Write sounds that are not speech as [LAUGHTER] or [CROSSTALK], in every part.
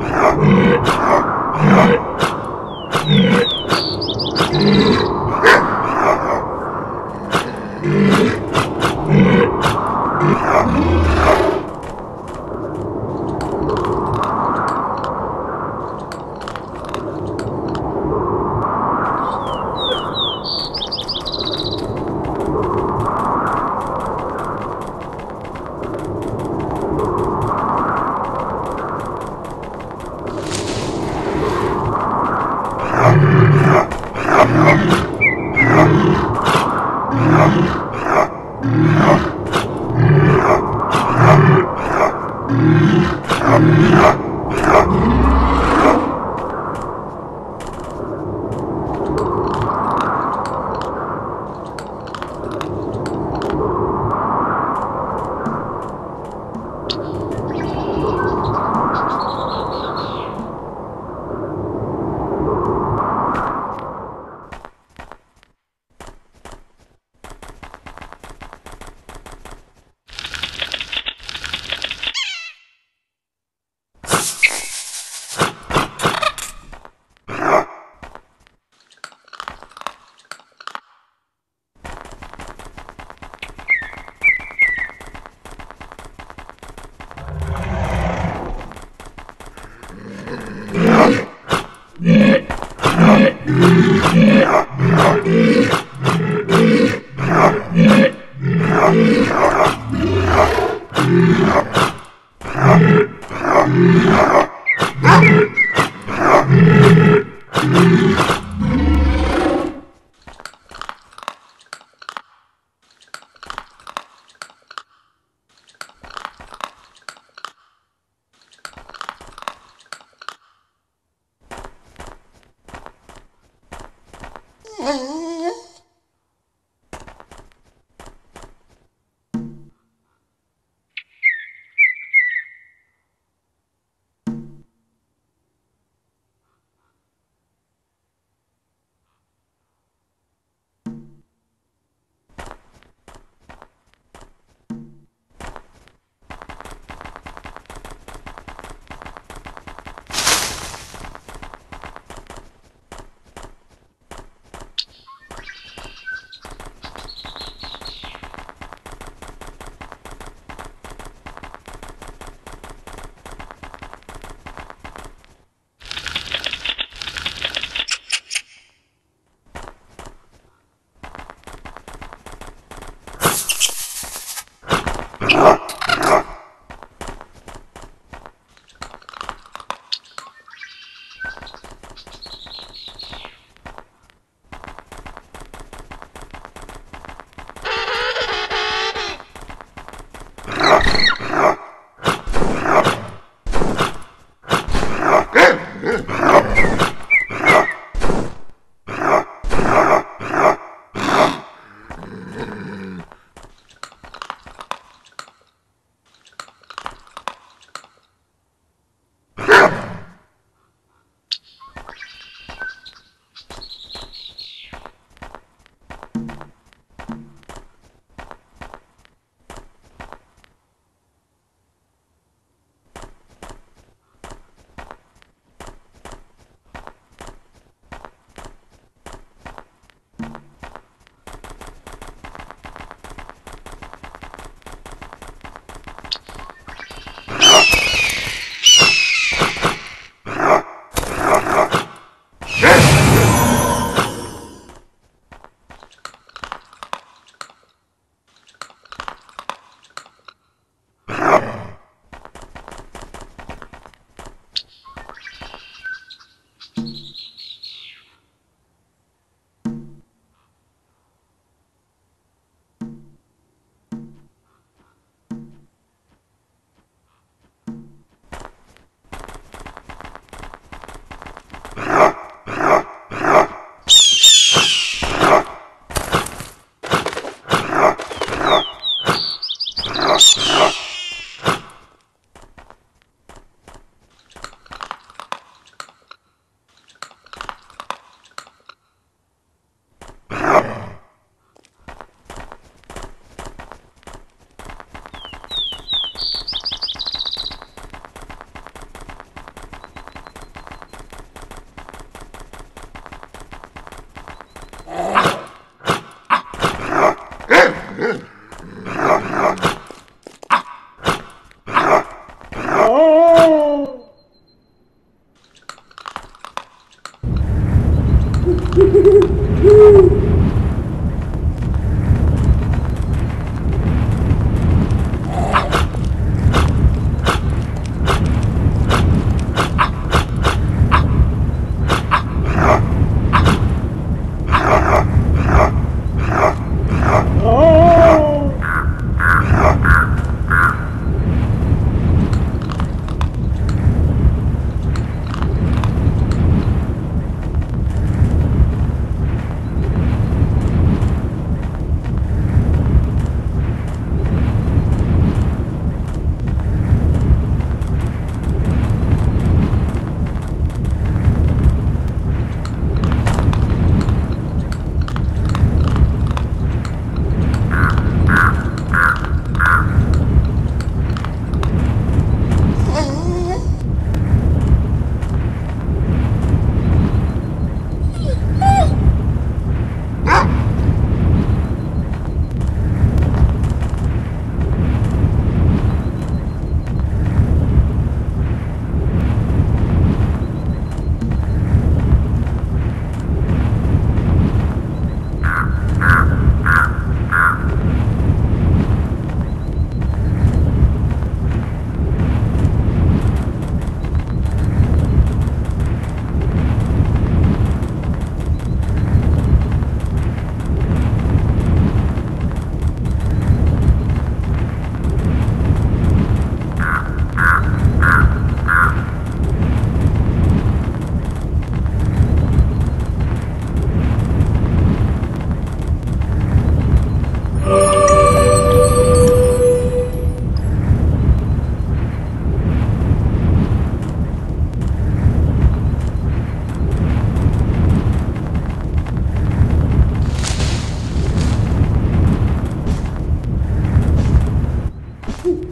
Yeah. [LAUGHS] Woohoo!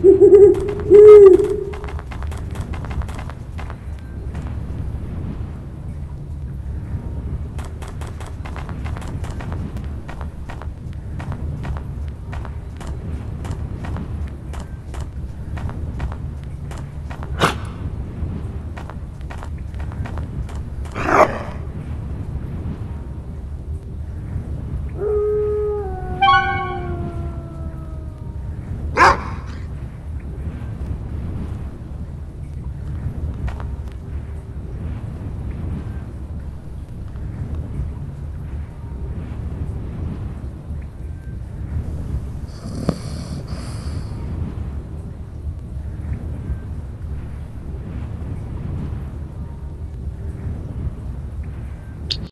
Woo!